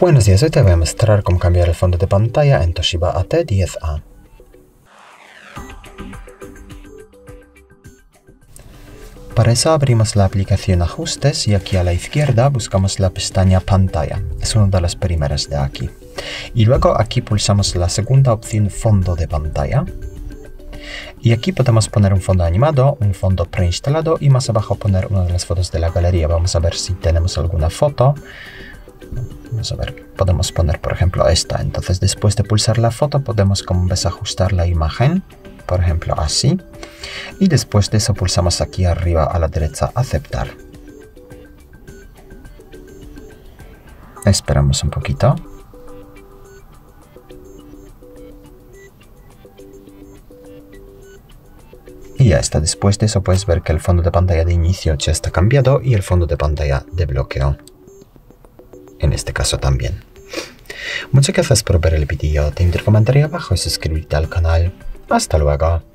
Buenos días, hoy te voy a mostrar cómo cambiar el fondo de pantalla en Toshiba AT10A. Para eso abrimos la aplicación Ajustes y aquí a la izquierda buscamos la pestaña Pantalla. Es una de las primeras de aquí. Y luego aquí pulsamos la segunda opción Fondo de pantalla. Y aquí podemos poner un fondo animado, un fondo preinstalado y más abajo poner una de las fotos de la galería. Vamos a ver si tenemos alguna foto. Podemos poner por ejemplo esta. Entonces después de pulsar la foto podemos como ves ajustar la imagen por ejemplo así. Y después de eso pulsamos aquí arriba a la derecha aceptar. Esperamos un poquito. Y ya está, después de eso puedes ver que el fondo de pantalla de inicio ya está cambiado y el fondo de pantalla de bloqueo. En este caso también. Muchas gracias por ver el vídeo, te invito a comentar abajo y suscribirte al canal. Hasta luego.